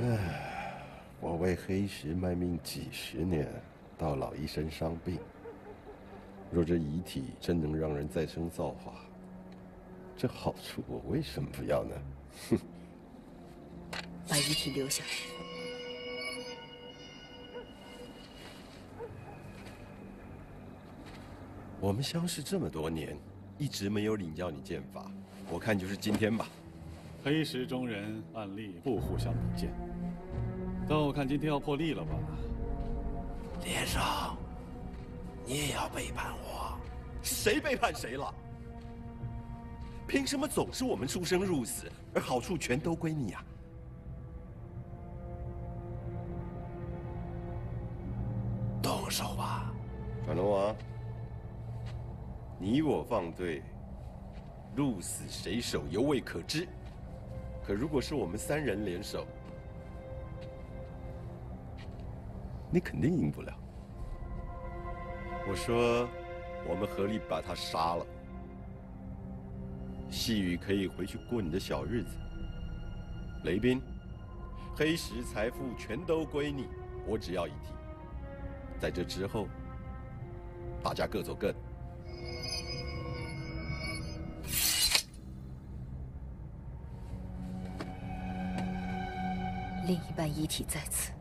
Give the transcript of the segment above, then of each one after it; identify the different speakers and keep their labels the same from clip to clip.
Speaker 1: 唉，我为黑石卖命几十年，到老一身伤病。若这遗体真能让人再生造化，这好处我为什么不要呢？哼！
Speaker 2: 把遗体留下。
Speaker 1: 我们相识这么多年，一直没有领教你剑法，我看就是今天吧。
Speaker 3: 黑石中人案例不互相比剑，但我看今天要破例了吧？
Speaker 4: 连上，你也要背叛我？
Speaker 1: 谁背叛谁了？凭什么总是我们出生入死，而好处全都归你啊？
Speaker 4: 动手吧，
Speaker 1: 转龙王，你我放对，鹿死谁手犹未可知。可如果是我们三人联手，你肯定赢不了。我说，我们合力把他杀了，细雨可以回去过你的小日子。雷斌，黑石财富全都归你，我只要一提。在这之后，大家各走各的。
Speaker 2: 另一半遗体在此，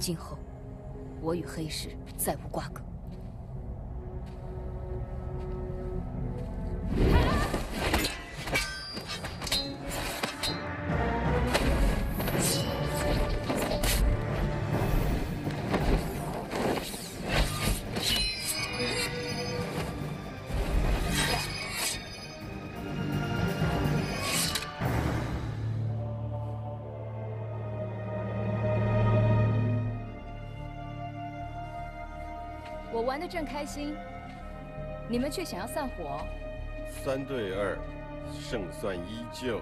Speaker 2: 今后我与黑石再无瓜葛。
Speaker 5: 我玩得正开心，你们却想要散伙。
Speaker 1: 三对二，胜算依旧。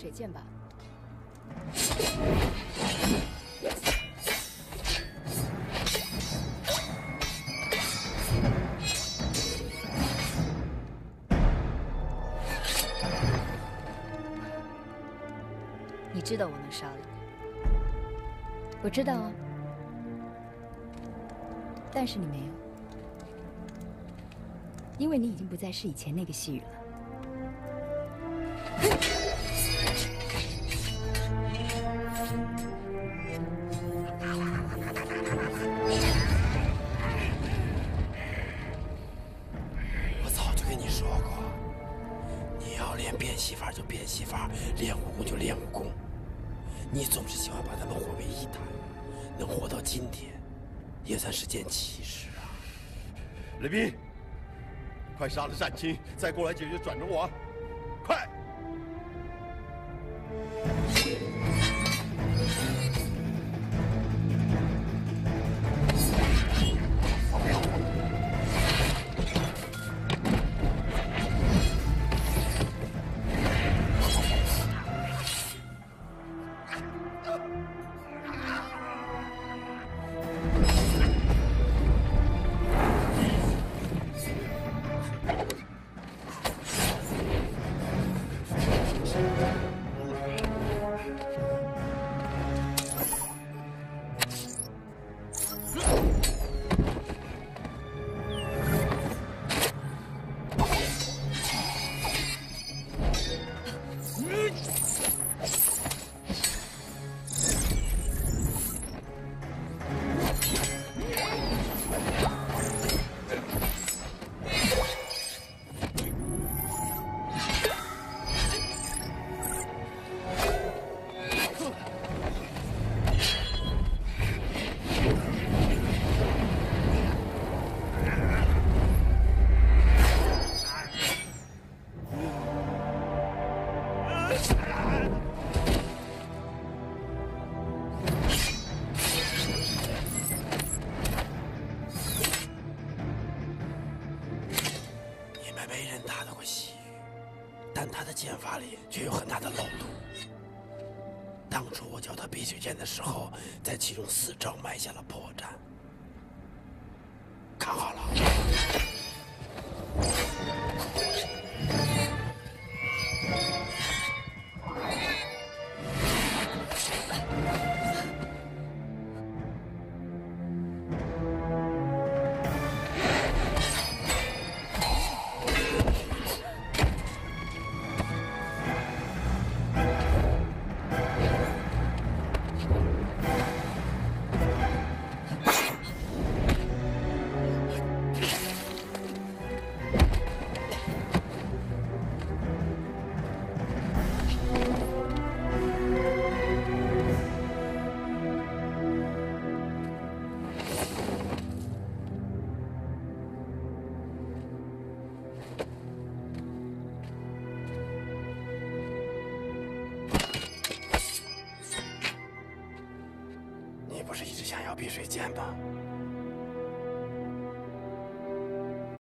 Speaker 5: 水剑吧。
Speaker 2: 你知道我能杀了你，
Speaker 5: 我知道啊，但是你没有，因为你已经不再是以前那个细雨了。
Speaker 4: 练变戏法就变戏法，练武功就练武功。你总是喜欢把他们混为一谈，能活到今天，也算是件奇事啊。
Speaker 1: 雷斌，快杀了战青，再过来解决转龙王，快！
Speaker 4: 但他的剑法里却有很大的漏洞。当初我教他碧血剑的时候，在其中四招埋下了破绽。想要碧水剑吧。